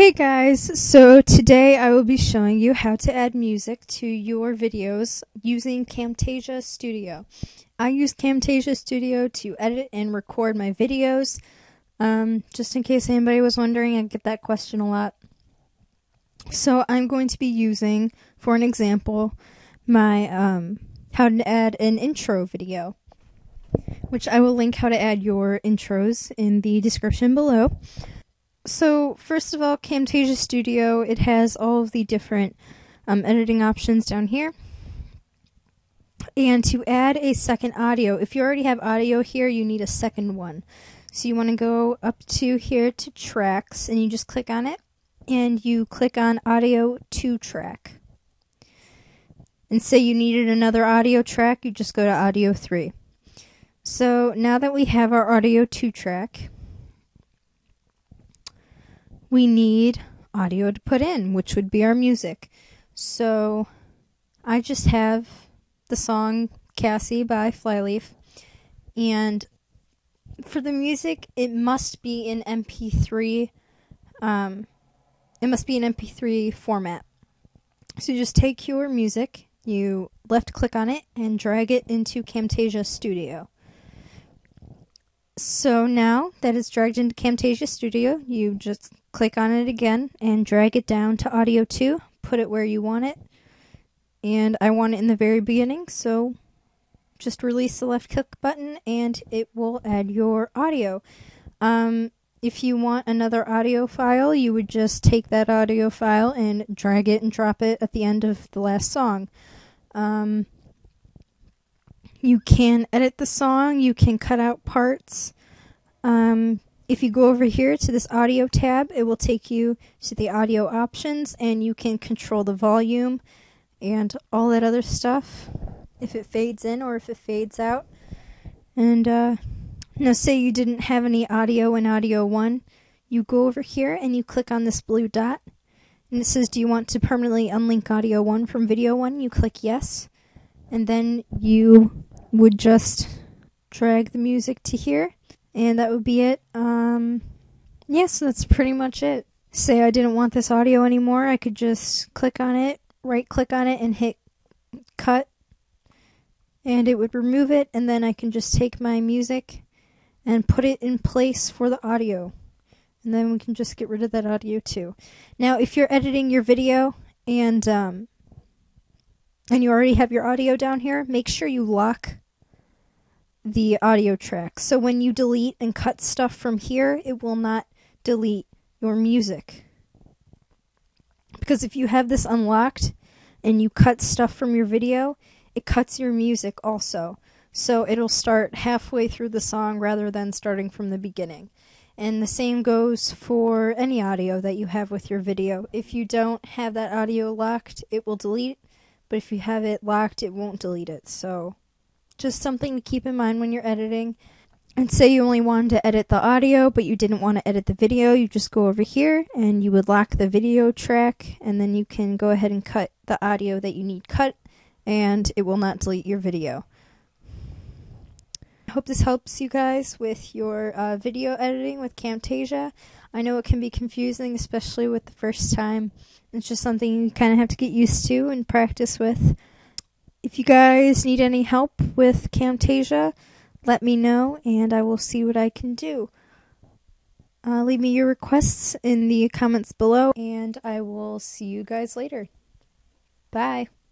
Hey guys, so today I will be showing you how to add music to your videos using Camtasia Studio. I use Camtasia Studio to edit and record my videos. Um, just in case anybody was wondering, I get that question a lot. So I'm going to be using, for an example, my um, how to add an intro video, which I will link how to add your intros in the description below so first of all, Camtasia Studio, it has all of the different um, editing options down here. And to add a second audio, if you already have audio here, you need a second one. So you want to go up to here to tracks and you just click on it and you click on audio to track. And say you needed another audio track, you just go to audio 3. So now that we have our audio 2 track, we need audio to put in, which would be our music. So I just have the song Cassie by Flyleaf. And for the music, it must be in MP3. Um, it must be an MP3 format. So you just take your music, you left click on it, and drag it into Camtasia Studio. So now that it's dragged into Camtasia Studio, you just click on it again and drag it down to Audio 2, put it where you want it. And I want it in the very beginning, so just release the left click button and it will add your audio. Um, if you want another audio file, you would just take that audio file and drag it and drop it at the end of the last song. Um, you can edit the song, you can cut out parts. Um, if you go over here to this audio tab, it will take you to the audio options and you can control the volume and all that other stuff if it fades in or if it fades out. And uh, now, say you didn't have any audio in Audio 1, you go over here and you click on this blue dot and it says, Do you want to permanently unlink Audio 1 from Video 1? You click Yes, and then you would just drag the music to here, and that would be it. Um, yes, that's pretty much it. Say I didn't want this audio anymore, I could just click on it, right click on it, and hit cut, and it would remove it, and then I can just take my music and put it in place for the audio. And then we can just get rid of that audio too. Now, if you're editing your video and um, and you already have your audio down here, make sure you lock the audio track. So when you delete and cut stuff from here, it will not delete your music. Because if you have this unlocked and you cut stuff from your video, it cuts your music also. So it'll start halfway through the song rather than starting from the beginning. And the same goes for any audio that you have with your video. If you don't have that audio locked, it will delete, but if you have it locked, it won't delete it. So just something to keep in mind when you're editing. And say you only wanted to edit the audio, but you didn't want to edit the video, you just go over here and you would lock the video track, and then you can go ahead and cut the audio that you need cut, and it will not delete your video. I hope this helps you guys with your uh, video editing with Camtasia. I know it can be confusing, especially with the first time. It's just something you kind of have to get used to and practice with. If you guys need any help with Camtasia, let me know and I will see what I can do. Uh, leave me your requests in the comments below and I will see you guys later. Bye.